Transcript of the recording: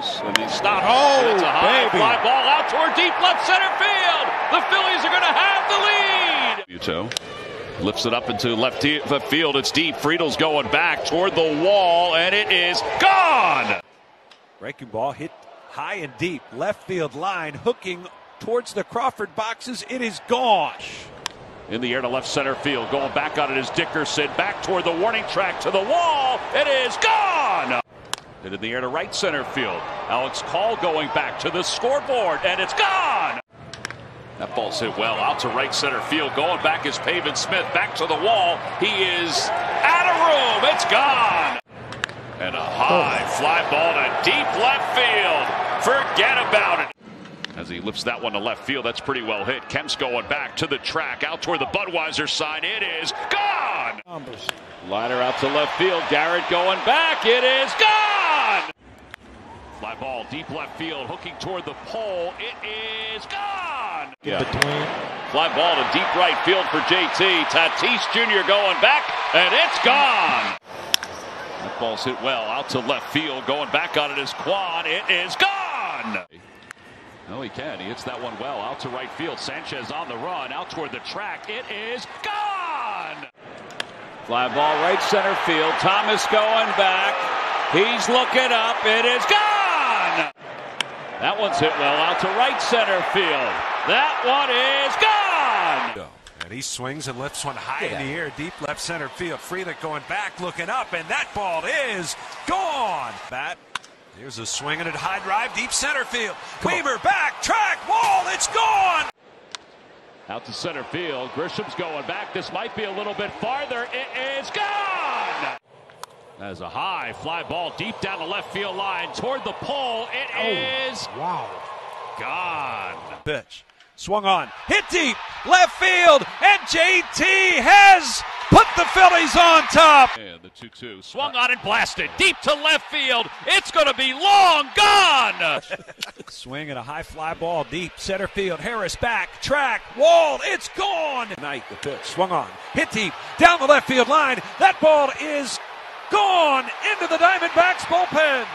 goes, and he stops. Oh, it's a high baby. fly ball out toward deep left center field. The Phillies are going to have the lead. Muto lifts it up into left the field. It's deep. Friedl's going back toward the wall, and it is gone. Breaking ball hit high and deep. Left field line hooking towards the Crawford boxes. It is gone. In the air to left center field. Going back on it is Dickerson. Back toward the warning track to the wall. It is gone. Hit in the air to right center field. Alex Call going back to the scoreboard, and it's gone. That ball's hit well out to right center field. Going back is Pavin Smith. Back to the wall. He is out of room. It's gone. And a high fly ball to deep left field. Forget about it. As he lifts that one to left field, that's pretty well hit. Kemp's going back to the track, out toward the Budweiser side. It is gone. Liner out to left field. Garrett going back. It is gone. Fly ball deep left field, hooking toward the pole. It is gone. Between Fly ball to deep right field for JT. Tatis Jr. going back, and it's gone. That ball's hit well out to left field. Going back on it is Kwan. It is gone. No, he can. He hits that one well out to right field. Sanchez on the run, out toward the track. It is gone. Fly ball right center field. Thomas going back. He's looking up. It is gone. That one's hit well out to right center field. That one is gone. And he swings and lifts one high in the air, deep left center field. Frelick going back, looking up, and that ball is gone. Bat. Here's a swing and a high drive, deep center field. Weaver back, track, wall, it's gone. Out to center field. Grisham's going back. This might be a little bit farther. It is gone. As a high fly ball deep down the left field line toward the pole. It oh, is Wow. gone. Pitch. Swung on, hit deep, left field, and JT has put the Phillies on top. And the 2 2 swung on and blasted deep to left field. It's going to be long gone. Swing and a high fly ball deep center field. Harris back, track, wall, it's gone. Knight, the pitch, swung on, hit deep, down the left field line. That ball is gone into the Diamondbacks bullpen.